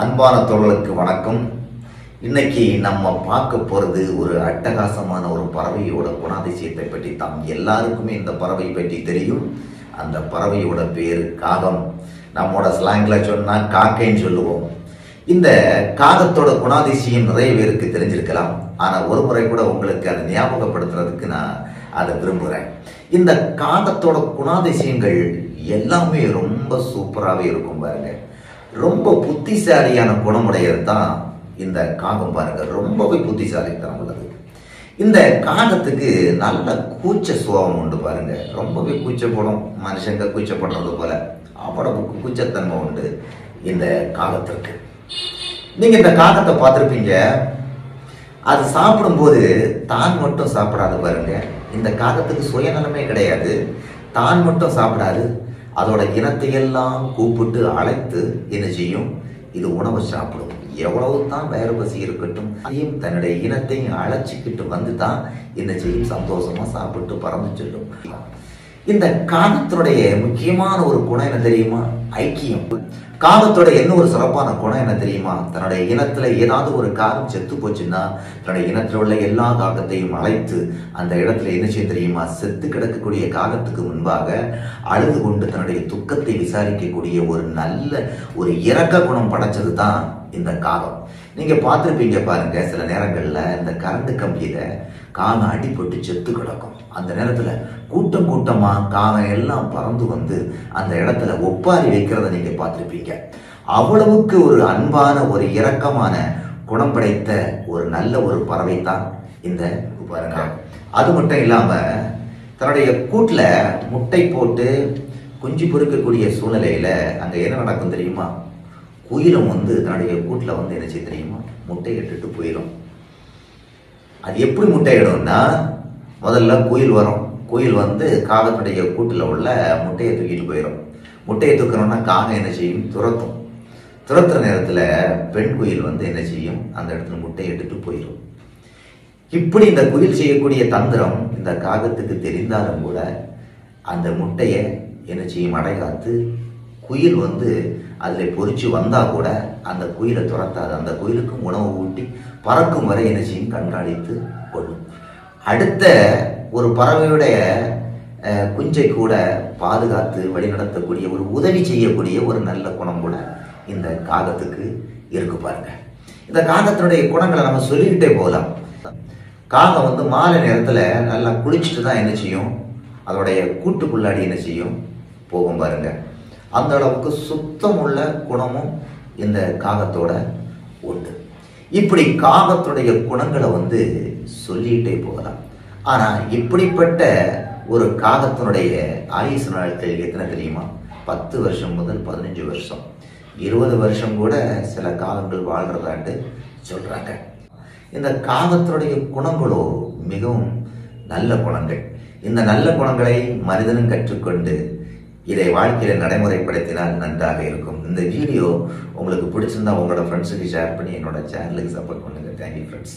அன்பான தோழர்களுக்கு வணக்கம். இன்னைக்கு நம்ம பார்க்க போகிறது ஒரு அட்டகாசமான ஒரு பறவையோட குணாதிசயத்தை பற்றி தான். எல்லாருக்குமே இந்த பறவை பற்றி தெரியும். அந்த பறவையோட பேர் காகம். நம்மோட ஸ்லாங்ல சொன்னால் காக்கைன்னு சொல்லுவோம். இந்த காகத்தோட குணாதிசயம் நிறைய பேருக்கு தெரிஞ்சிருக்கலாம். ஆனால் ஒரு முறை கூட உங்களுக்கு அதை ஞாபகப்படுத்துறதுக்கு நான் அதை விரும்புகிறேன் இந்த காகத்தோட குணாதிசயங்கள் எல்லாமே ரொம்ப சூப்பராகவே இருக்கும் பாருங்கள் ரொம்ப புத்திசாலியான குணமுடையது தான் இந்த காகம் பாருங்க. ரொம்பவே புத்திசாலித்தனம் உள்ளது. இந்த காகத்துக்கு நல்ல கூச்ச சுபாவம் உண்டு பாருங்க. ரொம்பவே கூச்சப்படும். மனுஷங்க கூச்சப்படுறது போல அவ்வளவு கூச்சத்தன்மை உண்டு இந்த காகத்திற்கு. நீங்க இந்த காகத்தை பார்த்துருப்பீங்க. அது சாப்பிடும்போது தான் மட்டும் சாப்பிடாது பாருங்க. இந்த காகத்துக்கு சுயநலமே கிடையாது. தான் மட்டும் சாப்பிடாது. அதோட இனத்தையெல்லாம் கூப்பிட்டு அழைத்து என்ன செய்யும்? இது உணவை சாப்பிடும். எவ்வளவு தான் வயிறு பசி இருக்கட்டும் அதையும் தன்னுடைய இனத்தையும் அழைச்சிக்கிட்டு வந்து தான் என்ன செய்யும்? சந்தோஷமா சாப்பிட்டு பறந்து செல்லும். இந்த காகத்தினுடைய முக்கியமான ஒரு குணம் என்ன தெரியுமா? ஐக்கியம். காகத்தோட என்ன ஒரு சிறப்பான குணம் என்ன தெரியுமா? தன்னுடைய இனத்துல ஏதாவது ஒரு காகம் செத்து போச்சுன்னா தன்னுடைய இனத்துல உள்ள எல்லா காகத்தையும் அழைத்து அந்த இடத்துல என்ன செய்ய தெரியுமா? செத்து கிடக்கக்கூடிய காகத்துக்கு முன்பாக அழுது கொண்டு தன்னுடைய துக்கத்தை விசாரிக்கக்கூடிய ஒரு நல்ல ஒரு இறக்க குணம் படைச்சது தான் இந்த காகம். நீங்க பார்த்துருப்பீங்க பாருங்க சில நேரங்கள்ல இந்த கரண்ட் கம்பியில காகம் அடிபட்டு செத்து கிடக்கும். அந்த நேரத்துல கூட்டம் கூட்டமா காகம் எல்லாம் பறந்து வந்து அந்த இடத்துல ஒப்பாரி வைக்கிறத நீங்க பார்த்துருப்பீங்க. அவ்வளவுக்கு ஒரு அன்பான ஒரு இரக்கமான குணம் படைத்த ஒரு நல்ல ஒரு பறவை தான் இந்த பாருங்க. அது மட்டும் இல்லாம தன்னுடைய கூட்டில் முட்டை போட்டு குஞ்சு பொறுக்கக்கூடிய சூழ்நிலையில அங்க என்ன நடக்கும் தெரியுமா? குயிலும் வந்து தன்னுடைய கூட்டில் வந்து என்ன செய்ய தெரியுமா? முட்டை இட்டுட்டு போயிடும் அது எப்படி முட்டையிடும்னா முதல்ல குயில் வரும். குயில் வந்து காகத்துடைய கூட்டில் உள்ள முட்டையை தூக்கிட்டு போயிடும் முட்டையை தூக்கணும்னா காகம் என்ன செய்யும்? துரத்தும். துரத்துற நேரத்தில் பெண் குயில் வந்து என்ன செய்யும்? அந்த இடத்துல முட்டையை எடுத்துட்டு போயிடும் இப்படி இந்த குயில் செய்யக்கூடிய தந்திரம் இந்த காகத்துக்கு தெரிந்தாலும் கூட அந்த முட்டையை என்ன செய்யும் அடைகாத்து குயில் வந்து அதில் பொறிச்சு வந்தால் கூட அந்த குயிலை துரத்தாது. அந்த குயிலுக்கும் உணவு ஊட்டி பறக்கும் வரை என்ன செய்யும் கண்காணித்து கொள்ளும். அடுத்த ஒரு பறவையுடைய குஞ்சை கூட பாதுகாத்து வழிநடத்தக்கூடிய ஒரு உதவி செய்யக்கூடிய ஒரு நல்ல குணம் கூட இந்த காகத்துக்கு இருக்கு பாருங்க. இந்த காகத்தினுடைய குணங்களை நம்ம சொல்லிக்கிட்டே போகலாம். காகம் வந்து மாலை நேரத்தில் நல்லா குளிச்சுட்டு தான் என்ன செய்யும்? அதோடைய கூட்டுக்குள்ளாடி என்ன செய்யும்? போகும் பாருங்க. அந்த அளவுக்கு சுத்தமுள்ள குணமும் இந்த காகத்தோட உண்டு. இப்படி காகத்துடைய குணங்களை வந்து சொல்லிட்டே போகலாம். ஆனா இப்படிப்பட்ட ஒரு காகத்தினுடைய ஆயுசு நாட்கள் எத்தனை தெரியுமா? பத்து வருஷம் முதல் பதினஞ்சு வருஷம். இருபது வருஷம் கூட சில காகங்கள் வாழ்றதாண்டு சொல்றாங்க. இந்த காகத்தினுடைய குணங்களோ மிகவும் நல்ல குணங்கள். இந்த நல்ல குணங்களை மனிதனும் கற்றுக்கொண்டு இதை வாழ்க்கையில் நடைமுறைப்படுத்தினால் நன்றாக இருக்கும். இந்த வீடியோ உங்களுக்கு பிடிச்சிருந்தா உங்களோட ஃப்ரெண்ட்ஸுக்கு ஷேர் பண்ணி என்னோட சேனலுக்கு சப்போர்ட் பண்ணுங்க. Thank you friends